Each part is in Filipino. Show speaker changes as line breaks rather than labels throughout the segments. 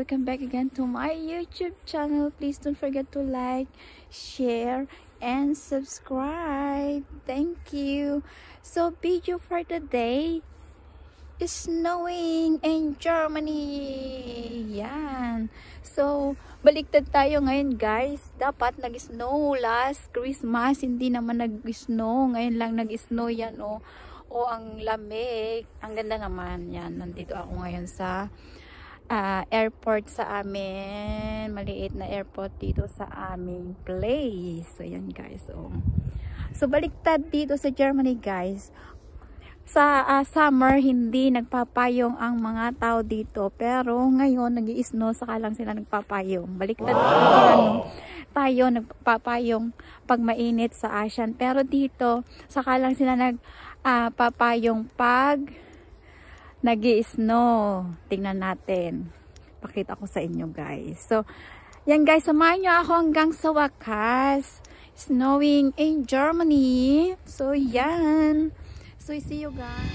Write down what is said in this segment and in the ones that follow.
Welcome back again to my YouTube channel. Please don't forget to like, share, and subscribe. Thank you. So, video for today is snowing in Germany. Yan. So, baliktad tayo ngayon guys. Dapat nag-snow last Christmas. Hindi naman nag-snow. Ngayon lang nag-snow yan oh. O ang lamig. Ang ganda naman. Yan. Nandito ako ngayon sa uh, airport sa amin. Maliit na airport dito sa aming place. So, yan guys. Oh. So, baliktad dito sa Germany guys. Sa uh, summer, hindi nagpapayong ang mga tao dito. Pero ngayon, nag snow saka lang sila nagpapayong. Baliktad wow. sila no? Tayo nagpapayong pag mainit sa Asian. Pero dito, saka lang sila nag uh, papayong pag nag snow Tingnan natin. Pakita ko sa inyo guys. So, yan guys, samahan nyo ako hanggang sa wakas. Snowing in Germany. So, yan. So, see you guys.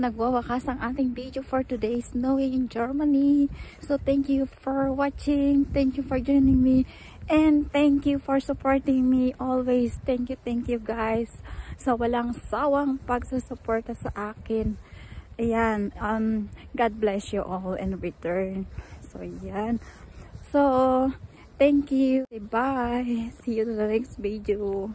Nagwawakas ang ating video for today snowing in Germany. So thank you for watching. Thank you for joining me. And thank you for supporting me always. Thank you, thank you guys. Sa walang sawang pagsusuporta sa akin. Ayan, um, God bless you all in return. So, ayan. So, thank you. Bye. See you in the next video.